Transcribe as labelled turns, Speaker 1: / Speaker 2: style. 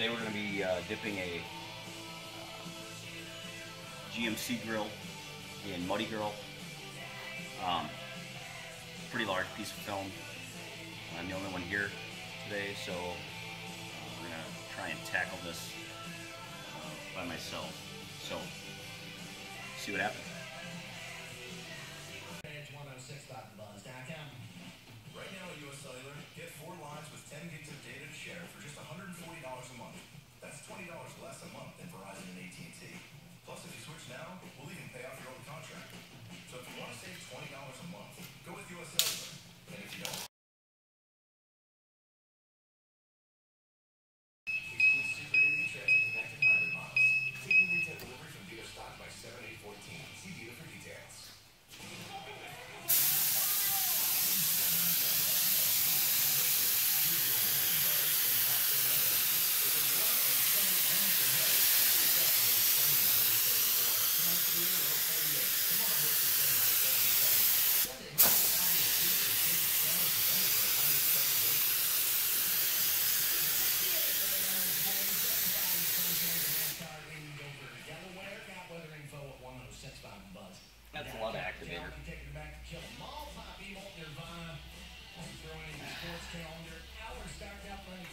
Speaker 1: Today we're going to be uh, dipping a uh, GMC grill in Muddy Girl. Um, pretty large piece of film. I'm the only one here today, so uh, we're going to try and tackle this uh, by myself. So, see what happens.
Speaker 2: 106.buzz.com.
Speaker 3: Right now That's a lot of activator. The sports calendar, hours stacked up running